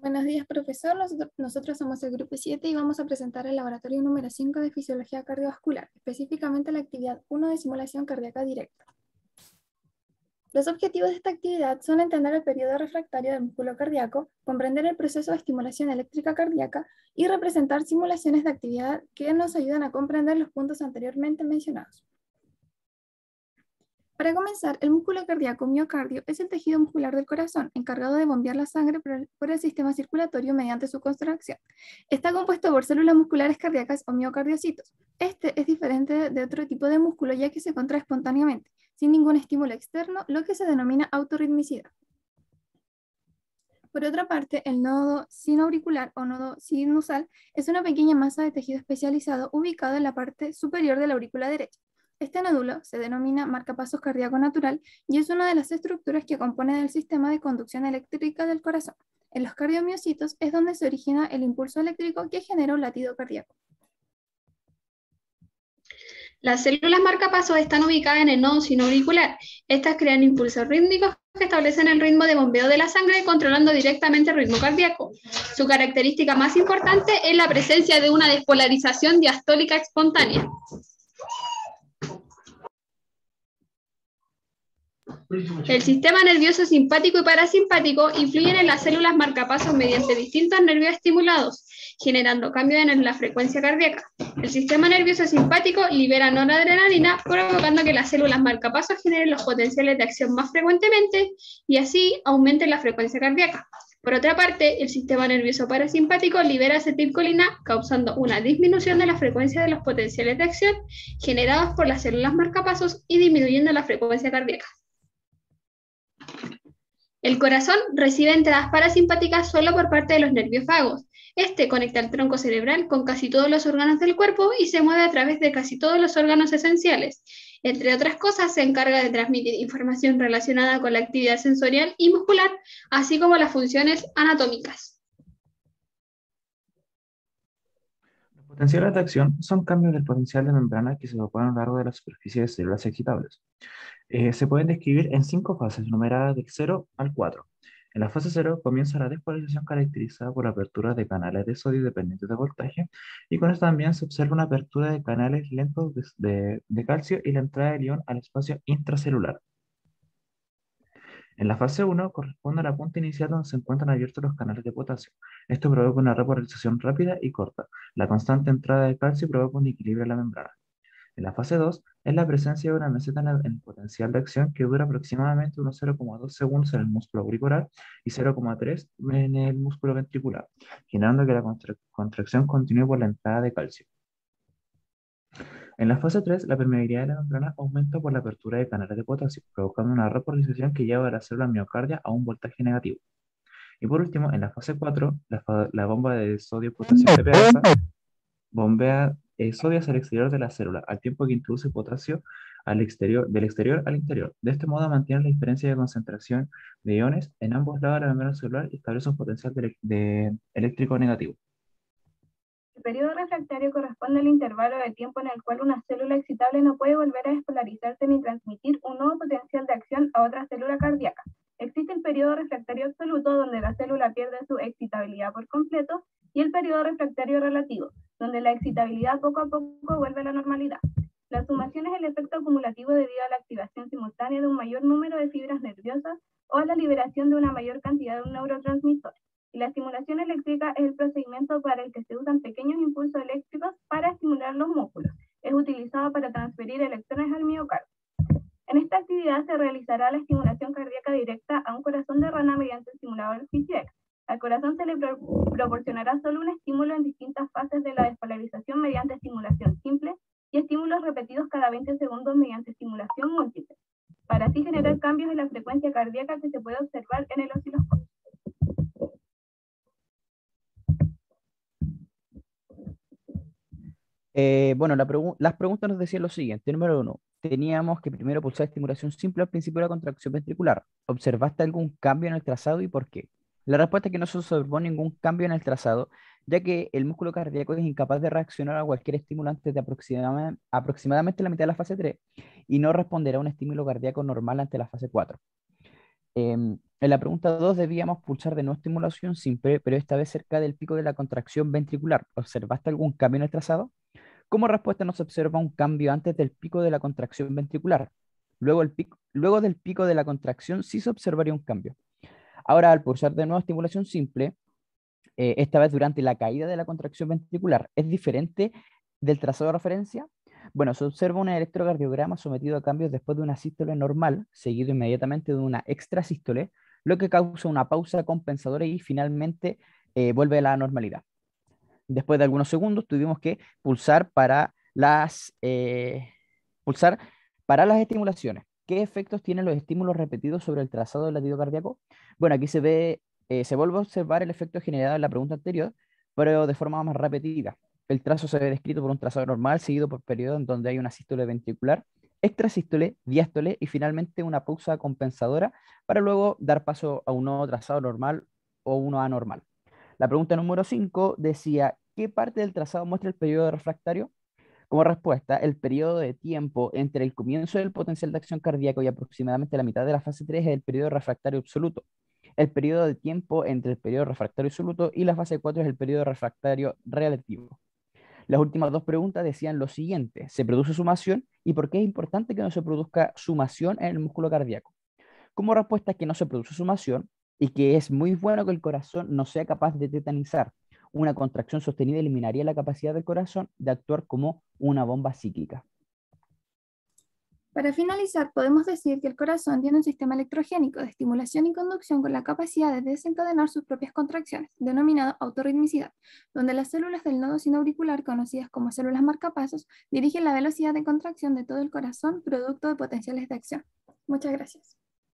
Buenos días, profesor. Nosotros, somos el grupo 7 y vamos a presentar el laboratorio número 5 de fisiología cardiovascular, específicamente la actividad 1 de simulación cardíaca directa. Los objetivos de esta actividad son entender el periodo refractario del músculo cardíaco, comprender el proceso de estimulación eléctrica cardíaca y representar simulaciones de actividad que nos ayudan a comprender los puntos anteriormente mencionados. Para comenzar, el músculo cardíaco miocardio es el tejido muscular del corazón, encargado de bombear la sangre por el, sistema circulatorio mediante su contracción. Está compuesto por células musculares cardíacas o miocardiocitos. Este es diferente de otro tipo de músculo ya que se contrae espontáneamente, sin ningún estímulo externo, lo que se denomina autorritmicidad. Por otra parte, el nodo sinoauricular o nodo sinusal es una pequeña masa de tejido especializado ubicado en la parte superior de la aurícula derecha. Este nódulo se denomina marcapasos cardíaco natural y es una de las estructuras que compone del sistema de conducción eléctrica del corazón. En los cardiomiocitos es donde se origina el impulso eléctrico que genera un latido cardíaco. Las células marcapasos están ubicadas en el nodo sinoauricular. Estas crean impulsos rítmicos que establecen el ritmo de bombeo de la sangre controlando directamente el ritmo cardíaco. Su característica más importante es la presencia de una despolarización diastólica espontánea. El sistema nervioso simpático y parasimpático influyen en las células marcapasos mediante distintos nervios estimulados, generando cambios en la frecuencia cardíaca. El sistema nervioso simpático libera noradrenalina, provocando que las células marcapasos generen los potenciales de acción más frecuentemente y así aumenten la frecuencia cardíaca. Por otra parte, el sistema nervioso parasimpático libera acetilcolina, causando una disminución de la frecuencia de los potenciales de acción generados por las células marcapasos y disminuyendo la frecuencia cardíaca. El corazón recibe entradas parasimpáticas solo por parte de los nervios vagos. Este conecta el tronco cerebral con casi todos los órganos del cuerpo y se mueve a través de casi todos los órganos esenciales. Entre otras cosas, se encarga de transmitir información relacionada con la actividad sensorial y muscular, así como las funciones anatómicas. Potenciales de acción son cambios del potencial de membrana que se evaporan a lo largo de la superficie de células excitables. Eh, se pueden describir en cinco fases, numeradas de 0 al 4. En la fase 0 comienza la despolarización caracterizada por la apertura de canales de sodio dependientes de voltaje y con esto también se observa una apertura de canales lentos de, de calcio y la entrada de ion al espacio intracelular. En la fase 1 corresponde a la punta inicial donde se encuentran abiertos los canales de potasio. Esto provoca una repolarización rápida y corta. La constante entrada de calcio provoca un equilibrio en la membrana. En la fase 2 es la presencia de una meseta en el, potencial de acción que dura aproximadamente unos 0,2 segundos en el músculo auricular y 0,3 en el músculo ventricular, generando que la contracción continúe por la entrada de calcio. En la fase 3, la permeabilidad de la membrana aumenta por la apertura de canales de potasio, provocando una repolarización que lleva a la célula miocardia a un voltaje negativo. Y por último, en la fase 4, la, bomba de sodio-potasio bombea eh, sodio hacia el exterior de la célula, al tiempo que introduce potasio al exterior, del exterior al interior. De este modo mantiene la diferencia de concentración de iones en ambos lados de la membrana celular y establece un potencial eléctrico negativo. El periodo refractario corresponde al intervalo de tiempo en el cual una célula excitable no puede volver a despolarizarse ni transmitir un nuevo potencial de acción a otra célula cardíaca. Existe el periodo refractario absoluto, donde la célula pierde su excitabilidad por completo, y el periodo refractario relativo, donde la excitabilidad poco a poco vuelve a la normalidad. La sumación es el efecto acumulativo debido a la activación simultánea de un mayor número de fibras nerviosas o a la liberación de una mayor cantidad de un neurotransmisor. La estimulación eléctrica es el procedimiento para el que se usan pequeños impulsos eléctricos para estimular los músculos. Es utilizado para transferir electrones al miocardio. En esta actividad se realizará la estimulación cardíaca directa a un corazón de rana mediante el simulador PCX. Al corazón se le proporcionará solo un estímulo en distintas fases de la despolarización mediante estimulación simple y estímulos repetidos cada 20 segundos mediante estimulación múltiple, para así generar cambios en la frecuencia cardíaca que se puede observar en el Eh, bueno, las preguntas nos decían lo siguiente. Número uno, teníamos que primero pulsar estimulación simple al principio de la contracción ventricular. ¿Observaste algún cambio en el trazado y por qué? La respuesta es que no se observó ningún cambio en el trazado, ya que el músculo cardíaco es incapaz de reaccionar a cualquier estímulo antes de aproximadamente, la mitad de la fase 3 y no responderá a un estímulo cardíaco normal ante la fase 4. Em, En la pregunta 2 debíamos pulsar de nuevo estimulación simple, pero esta vez cerca del pico de la contracción ventricular. ¿Observaste algún cambio en el trazado? Como respuesta nos observa un cambio antes del pico de la contracción ventricular. Luego, el pico, luego del pico de la contracción sí se observaría un cambio. Ahora, al pulsar de nuevo estimulación simple, eh, esta vez durante la caída de la contracción ventricular, ¿es diferente del trazado de referencia? Bueno, se observa un electrocardiograma sometido a cambios después de una sístole normal, seguido inmediatamente de una extrasístole, lo que causa una pausa compensadora y finalmente eh, vuelve a la normalidad. Después de algunos segundos tuvimos que pulsar para las, eh, pulsar para las estimulaciones. ¿Qué efectos tienen los estímulos repetidos sobre el trazado del latido cardíaco? Bueno, aquí se ve, eh, se vuelve a observar el efecto generado en la pregunta anterior, pero de forma más repetida. El trazo se ve descrito por un trazado normal, seguido por periodos en donde hay una sístole ventricular, extrasístole, diástole y finalmente una pausa compensadora para luego dar paso a un nuevo trazado normal o uno anormal. La pregunta número 5 decía, ¿qué parte del trazado muestra el periodo refractario? Como respuesta, el periodo de tiempo entre el comienzo del potencial de acción cardíaco y aproximadamente la mitad de la fase 3 es el periodo refractario absoluto. El periodo de tiempo entre el periodo refractario absoluto y la fase 4 es el periodo refractario relativo. Las últimas dos preguntas decían lo siguiente, ¿se produce sumación y por qué es importante que no se produzca sumación en el músculo cardíaco? Como respuesta es que no se produce sumación y que es muy bueno que el corazón no sea capaz de tetanizar. Una contracción sostenida eliminaría la capacidad del corazón de actuar como una bomba cíclica. Para finalizar, podemos decir que el corazón tiene un sistema electrogénico de estimulación y conducción con la capacidad de desencadenar sus propias contracciones, denominado autorritmicidad, donde las células del nodo sinauricular, conocidas como células marcapasos, dirigen la velocidad de contracción de todo el corazón producto de potenciales de acción. Muchas gracias.